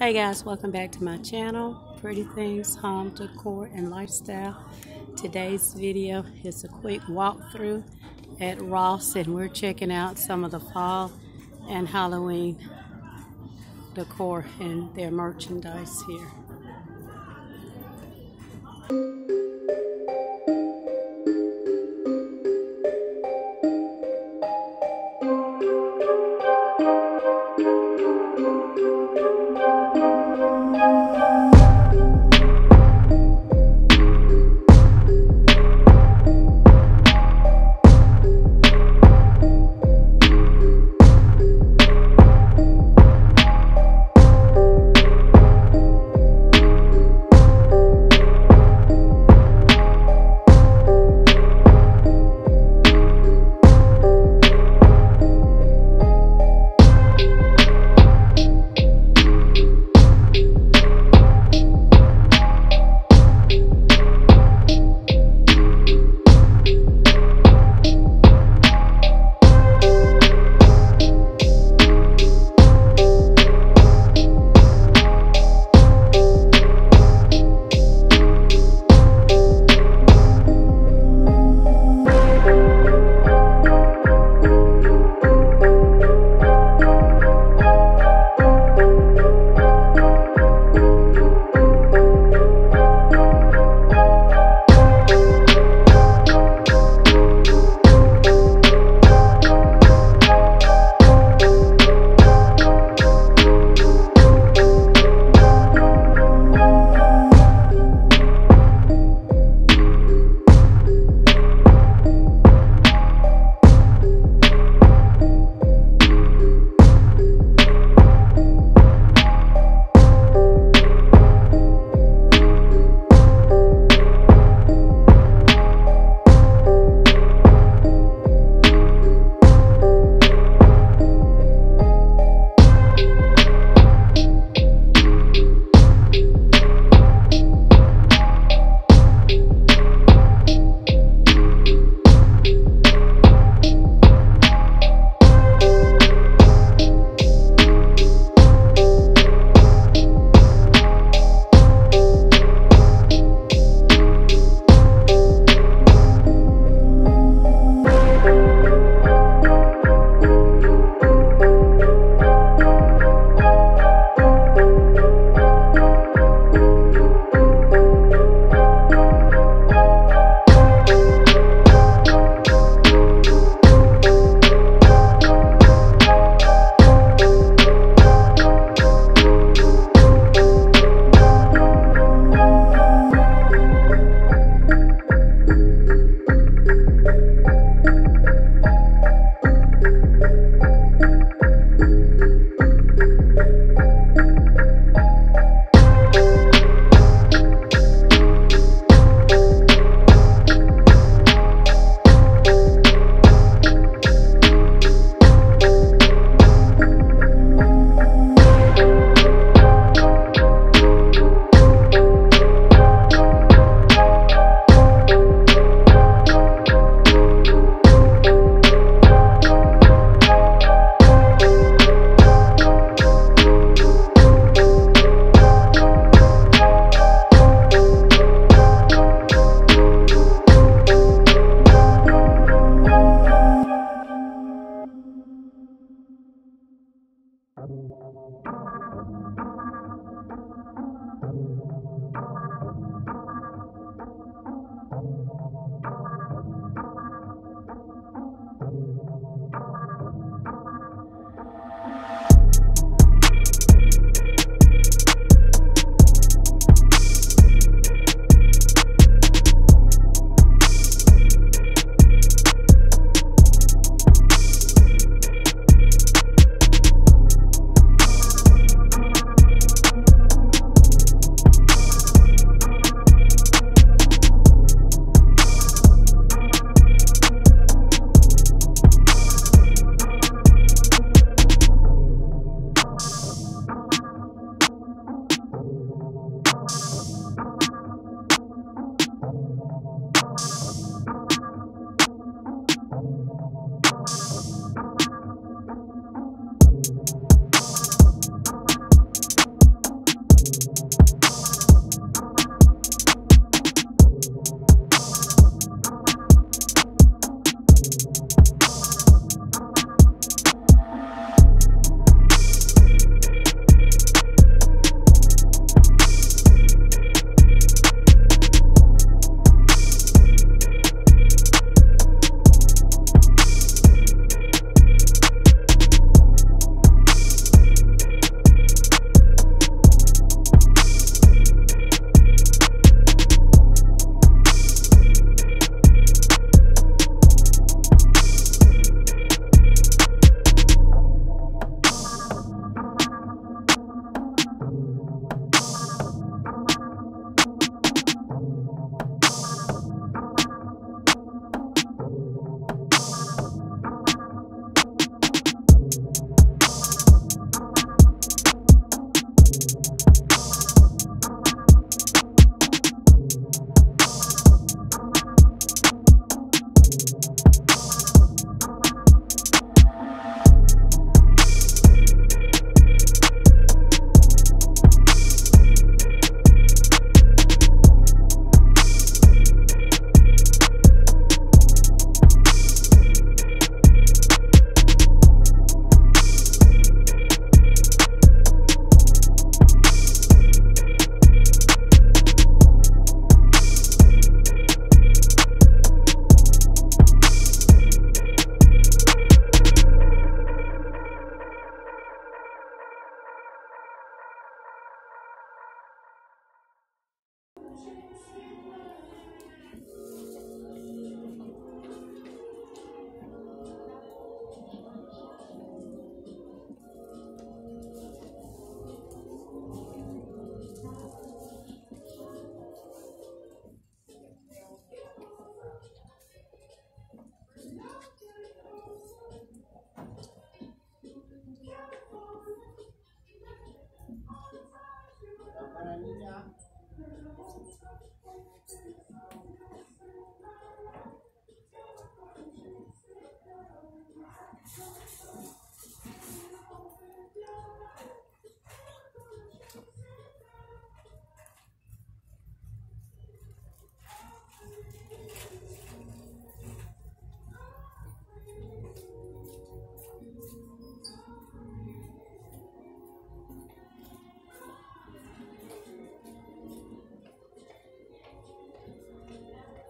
hey guys welcome back to my channel pretty things home decor and lifestyle. Today's video is a quick walkthrough at Ross and we're checking out some of the fall and Halloween decor and their merchandise here.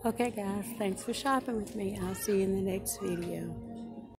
Okay guys, thanks for shopping with me. I'll see you in the next video.